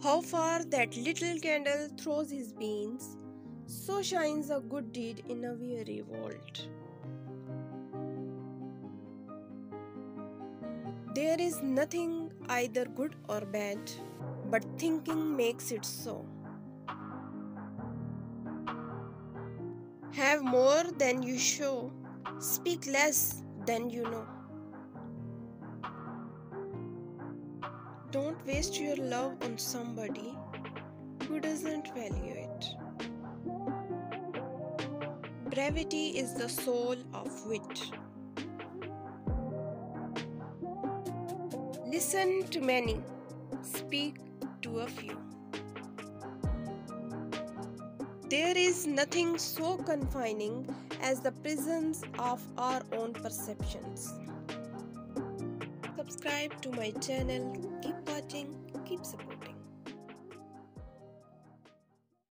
How far that little candle throws his beams, so shines a good deed in a weary world. There is nothing either good or bad, but thinking makes it so. Have more than you show, speak less than you know. Don't waste your love on somebody who doesn't value it. Brevity is the soul of wit. Listen to many, speak to a few. There is nothing so confining as the prisons of our own perceptions subscribe to my channel keep watching keep supporting